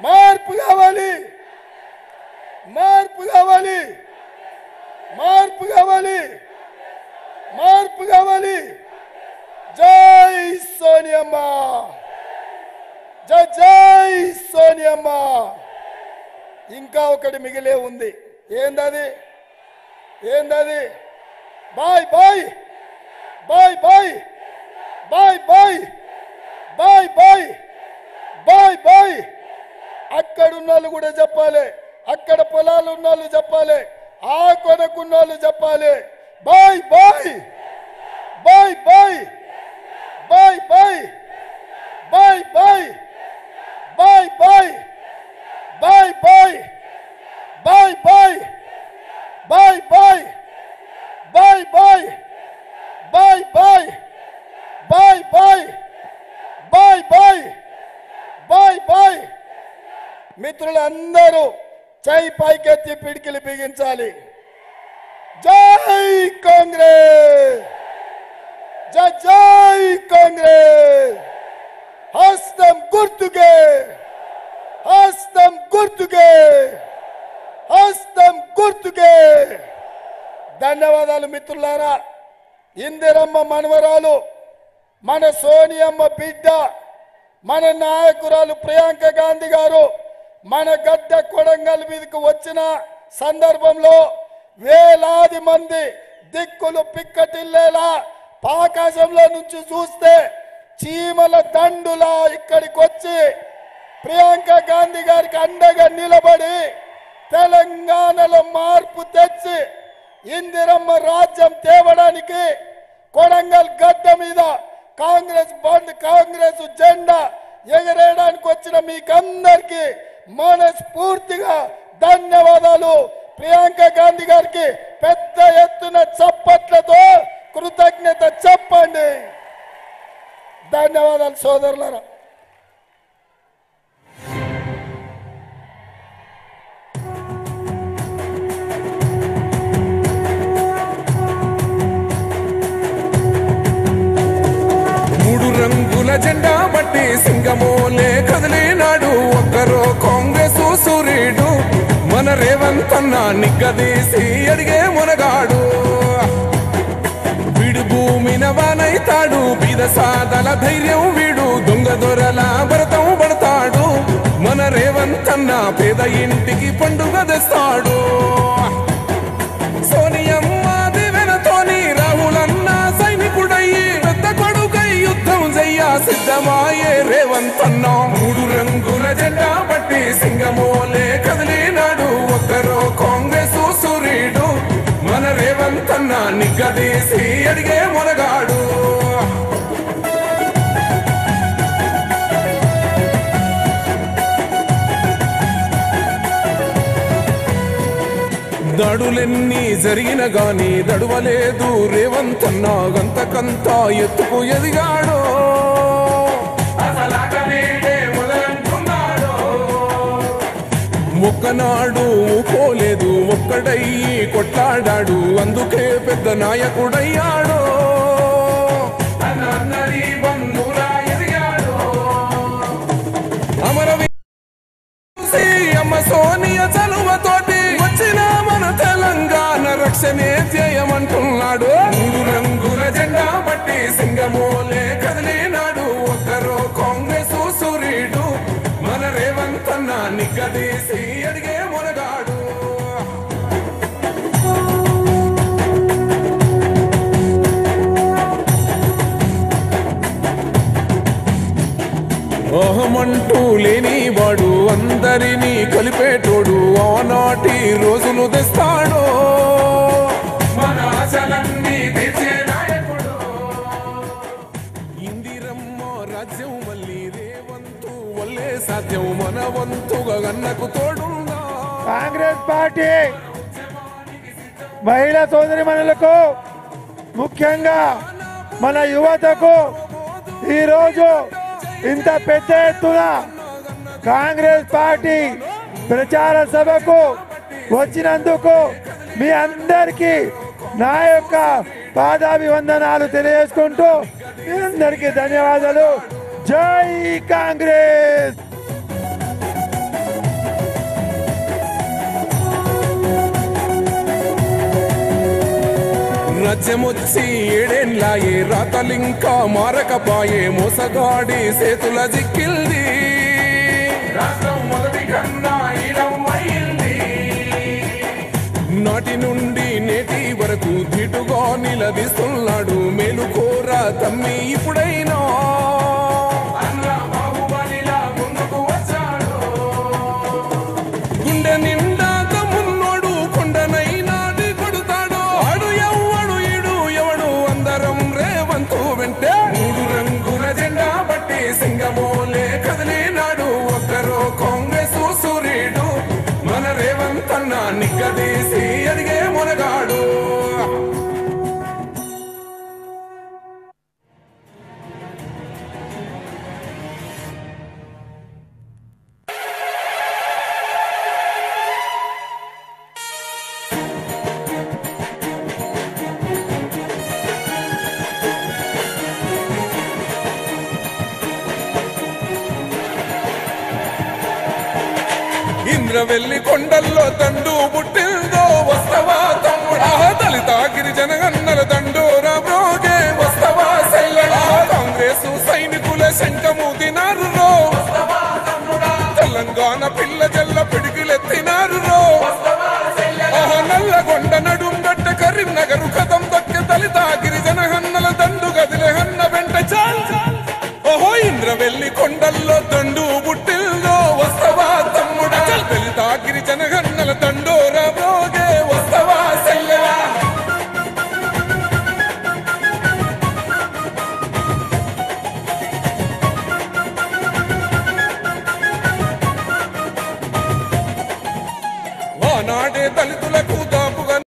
మార్పు కావాలి. మార్పు కావాలి. మార్పు కావాలి. మార్పు కావాలి. జై సోనియమ్మ జై సోనియమ్మ ఇంకా ఒకటి మిగిలే ఉంది. ఏందది? ఏందది? Bye bye. Bye bye. Bye bye. Bye bye. Bye bye. అక్కడున్న వాళ్ళు కూడా చెప్పాలి. అక్కడ పొలాలు ఉన్నోళ్ళు చెప్పాలి. ఆ కొనకున్నోళ్ళు చెప్పాలి. Bye bye bye. Bye bye. Bye bye. Bye bye. Bye bye. మిత్రులందరూ చై పైకెత్తి పిడికిలు బిగించాలి. జై కాంగ్రెస్! జై జై కాంగ్రెస్! హస్తం గుర్తుకే! హస్తం గుర్తుకే! హస్తం గుర్తుకే! ధన్యవాదాలు మిత్రులారా. ఇందిరమ్మ మనవరాలు మన సోనియమ్మ బిడ్డ మన నాయకురాలు ప్రియాంక గాంధీ గారు మన గడ్డ కొడంగల్ మీదకి వచ్చిన సందర్భంలో వేలాది మంది దిక్కులు పిక్కటిల్లేలా ఆకాశంలో నుంచి చూస్తే చీమల దండులా ఇక్కడికి వచ్చి ప్రియాంక గాంధీ గారికి అండగా నిలబడి తెలంగాణలో మార్పు తెచ్చి ఇందిరమ్మ రాజ్యం తేవడానికి కొడంగల్ గడ్డ మీద కాంగ్రెస్ బండ్ కాంగ్రెస్ జెండా ఎగరేయడానికి వచ్చిన మీకందరికీ మనస్ఫూర్తిగా ధన్యవాదాలు. ప్రియాంక గాంధీ గారికి పెద్ద ఎత్తున చప్పట్లతో కృతజ్ఞత చెప్పండి. ధన్యవాదాలు సోదరులరా. నిగ్గదీసి అడిగే మునగాడు. వీడు భూమిన వానైతాడు బీద సాదల ధైర్యం వీడు దొంగ దొరల భరతం పడతాడు. మన రేవంత్ అన్న పేద ఇంటికి పండుగ తెస్తాడు. సోనియమ్మ దివెనతోని రాహులన్న సైనికుడయ్యి పెద్ద కొడుకై యుద్ధం చెయ్య సిద్ధమాయే రేవంత్ అన్న మూడు రంగుల జెండా పట్టి సింగమోలే రేవంత్ అన్న నిగ్గదీసి అడిగే మొనగాడు దాడులెన్ని జరిగిన గాని దడువలేదు రేవంత్ అన్న గంతకంతా ఎత్తుకు ఎదిగాడో. ఒక్కనాడు పోలేదు ఒక్కడయ్యి కొట్లాడాడు. అందుకే పెద్ద నాయకుడయ్యాడో. అన్నరి సోనియ చలువతోటి వచ్చిన మన తెలంగాణ రక్షణే చేయమంటున్నాడు మూడు రంగుల జెండా బట్టి సింగమోలే కదిలినాడు. ఒకరో కాంగ్రెస్ సూర్యుడు మన రేవంత్ అన్న నిగ్గదీసి మోహమంటూ లేనివాడు అందరినీ కలిపేటోడు ఆనాటి రోజులు తెస్తాడు. మన ఇందిరమ్మ రాజ్యం మళ్ళీ రేవంతు వల్లే సాధ్యం మన వంతుగా గన్నకు తోడుందా. కాంగ్రెస్ పార్టీ మహిళా సోదరి మనులకు ముఖ్యంగా మన యువతకు ఈరోజు ఇంత పెద్ద ఎత్తున కాంగ్రెస్ పార్టీ ప్రచార సభకు వచ్చినందుకు మీ అందరికీ నా యొక్క పాదాభివందనాలు తెలియజేసుకుంటూ మీ అందరికీ ధన్యవాదాలు. జై కాంగ్రెస్! రాజ్యమొచ్చి ఏడేన్లాయే రాతలింకా మారకపాయే మోసగాడి సేతుల జిక్కిల్ది. రాష్ట్రం మొదటి కన్నా నాటి నుండి నేటి వరకు ధీటుగా నిలదీస్తున్నాడు ఇంద్రవెల్లి కొండల్లో తండు పుట్టిందో వస్తవా తమ్ముడా? దళిత గిరిజన గన్నల దండోరా బ్రోగే వస్తవా సెల్లడా కాంగ్రెస్ సైనికుల శంఖము తినారు రో తెలంగాణ పిల్ల జల్ల పిడికిలెత్తినారు రో ఆహ నల్లగొండ నడుం కరీంనగరు కథం దక్కె దళిత గిరిజన హన్నల దండు గదిలే హన్న వెంట చాలు.